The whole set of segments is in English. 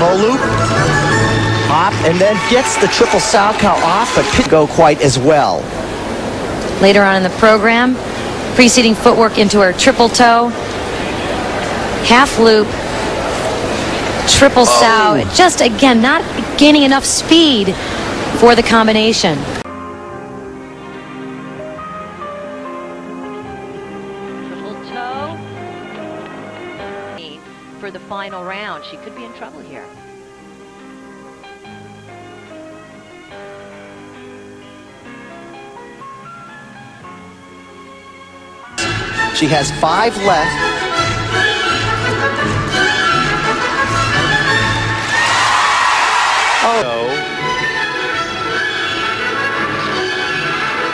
toe loop, hop, and then gets the triple Salchow off, but could go quite as well. Later on in the program, preceding footwork into her triple toe, half loop, triple sow. Oh. Just again, not gaining enough speed for the combination. For the final round, she could be in trouble here. She has five left. Oh.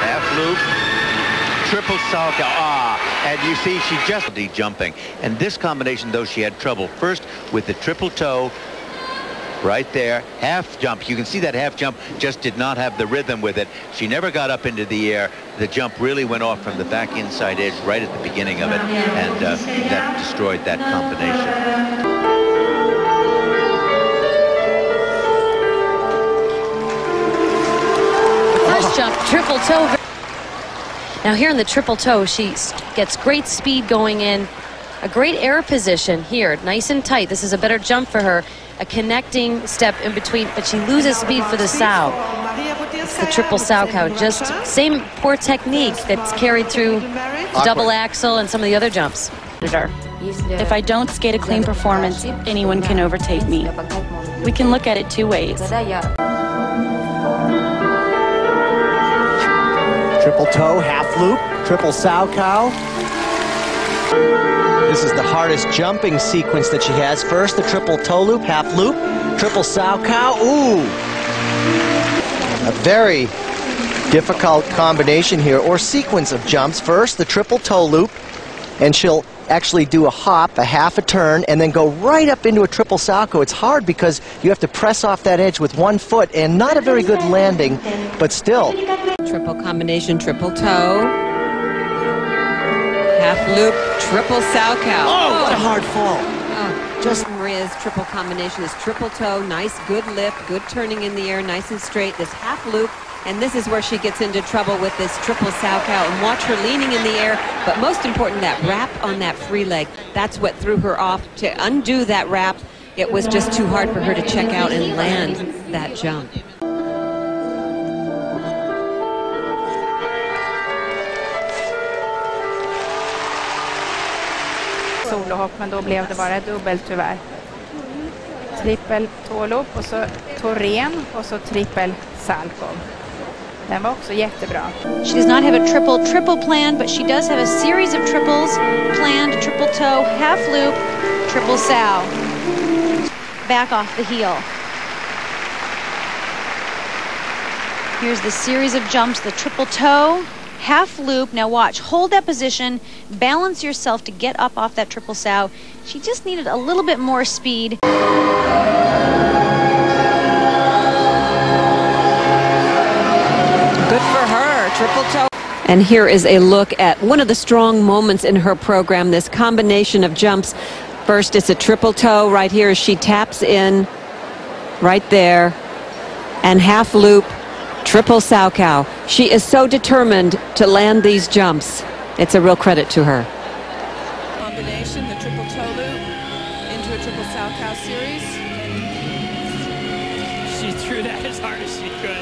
Half loop. Triple Salchow. Ah, and you see she just jumping. And this combination, though, she had trouble first with the triple toe right there. Half jump. You can see that half jump just did not have the rhythm with it. She never got up into the air. The jump really went off from the back inside edge right at the beginning of it. And uh, that destroyed that combination. First jump, triple toe. Now here in the triple toe, she gets great speed going in. A great air position here, nice and tight. This is a better jump for her. A connecting step in between, but she loses speed for the sow. It's the triple Salchow. Just same poor technique that's carried through double axel and some of the other jumps. If I don't skate a clean performance, anyone can overtake me. We can look at it two ways. Triple toe, half loop, triple Salchow. This is the hardest jumping sequence that she has. First, the triple toe loop, half loop, triple Salchow. Ooh! A very difficult combination here, or sequence of jumps. First, the triple toe loop, and she'll actually do a hop, a half a turn, and then go right up into a triple Salchow. It's hard because you have to press off that edge with one foot, and not a very good landing, but still. Triple combination, triple toe. Half loop, triple Salchow. Oh, what a hard fall. Oh, Just- Maria's triple combination is triple toe, nice, good lift, good turning in the air, nice and straight. This half loop, and this is where she gets into trouble with this triple Salchow. And watch her leaning in the air, but most important, that wrap on that free leg. That's what threw her off. To undo that wrap, it was just too hard for her to check out and land that jump. solohopp men då blev det bara dubbel tyvärr. Trippel tålopp och så Torén och så trippel Salkov. Den var också jättebra. She does not have a triple triple plan, but she does have a series of triples planned, triple toe, half loop, triple sow. Back off the heel. Here's the series of jumps, the triple toe, half loop. Now watch, hold that position, balance yourself to get up off that triple sow. She just needed a little bit more speed. And here is a look at one of the strong moments in her program, this combination of jumps. First, it's a triple toe right here as she taps in right there. And half loop, triple Salchow. She is so determined to land these jumps. It's a real credit to her. combination, the triple toe loop into a triple Salchow series. She threw that as hard as she could.